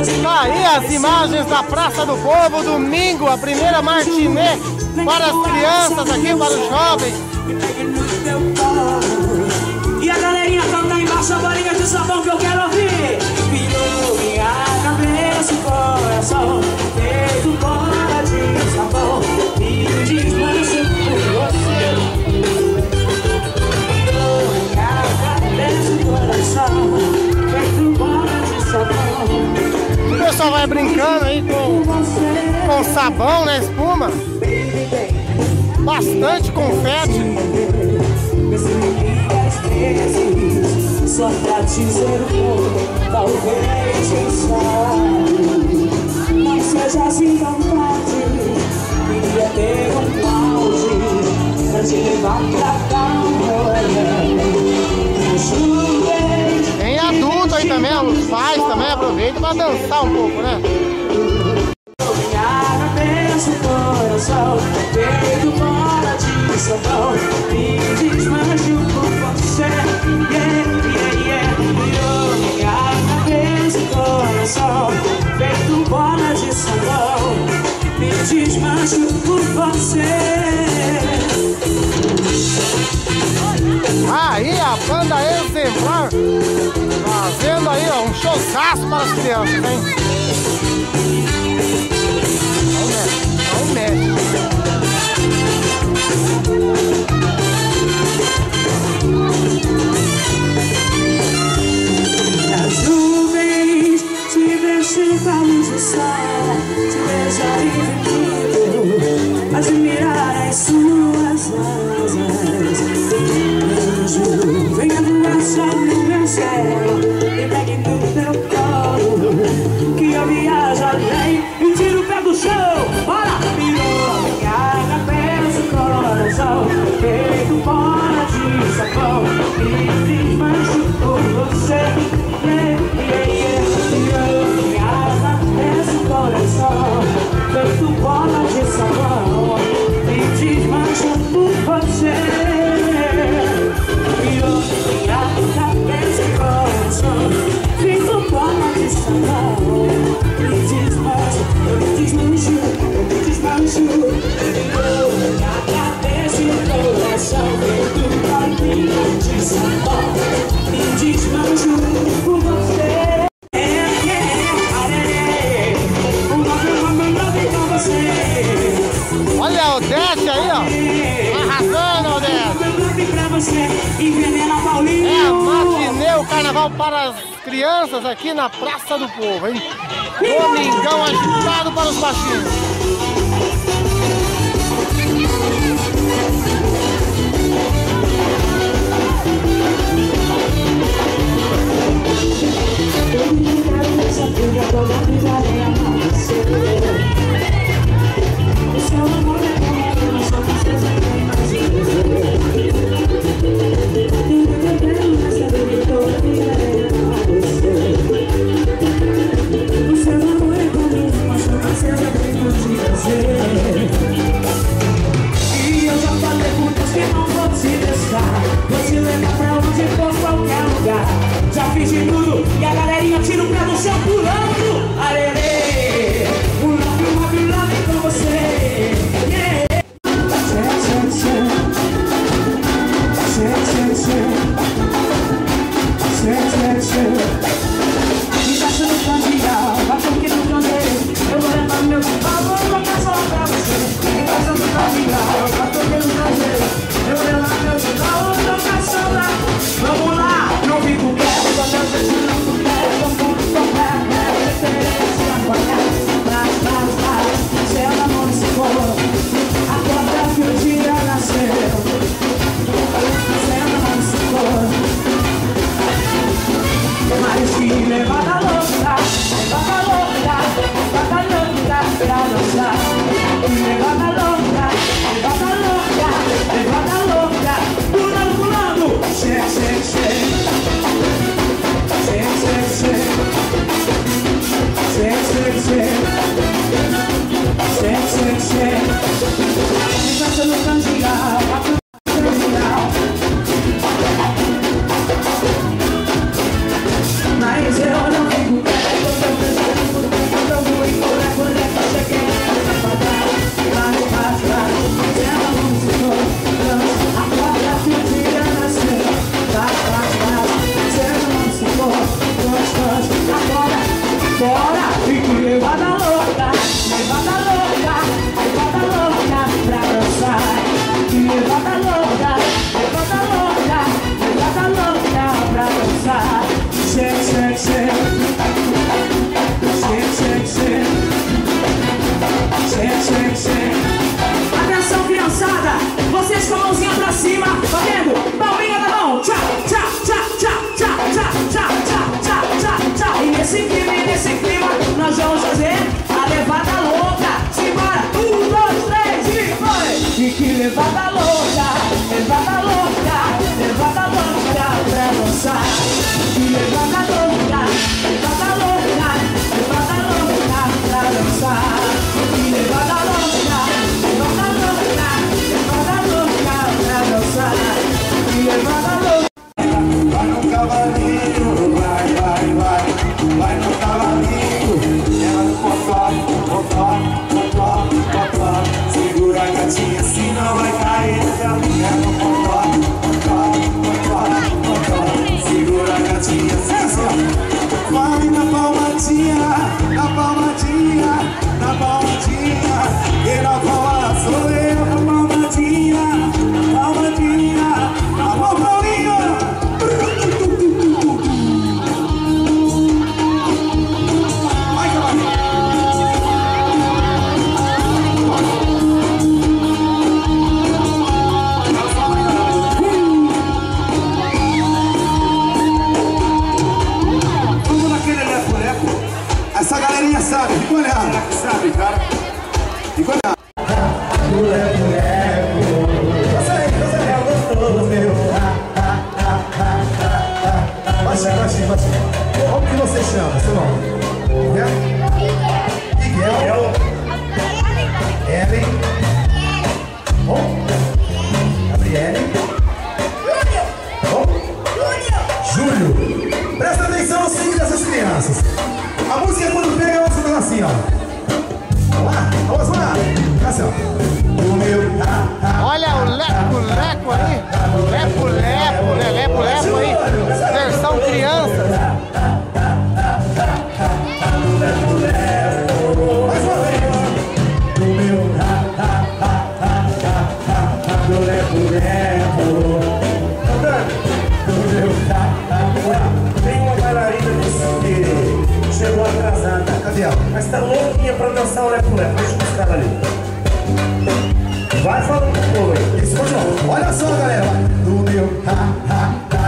Tá aí as imagens da Praça do Povo, domingo, a primeira martinê para as crianças aqui, para os jovens. E a galerinha canta embaixo a bolinha de sabão que eu quero ouvir. Virou minha cabeça e coração, pessoal vai brincando aí com, com sabão, né? Espuma. Bastante confete. Só pra talvez não seja. Queria ter pra te levar pra Tem adulto aí também, aproveitam para dançar um pouco, né? coração, de sabão, me desmancho coração, bola de sabão, me desmancho por você. Aí a banda exemplar fazendo aí ó, um showzaço para as crianças, hein? Não mexe, não mexe. Nas nuvens te deixei com a sol Te deixar infinito Admirar as suas say Odete aí, ó. Arrasando, Odete. É a matinê, o carnaval para as crianças aqui na Praça do Povo, hein? Domingão agitado para os baixinhos. you. tinha sinal vai cair sabe, fica olhando, é sabe, cara? Fica olhando. É é, Como que você chama? Seu nome? chegou atrasada. Gabriel. Mas tá louquinha pra dançar o lepo-lepo. Deixa eu buscar ali. Vai falando com o povo aí. Isso. Olha só, galera. Do meu ha, ha, ha.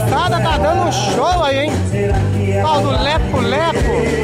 criançada tá dando um show aí, hein? Tal do lepo-lepo.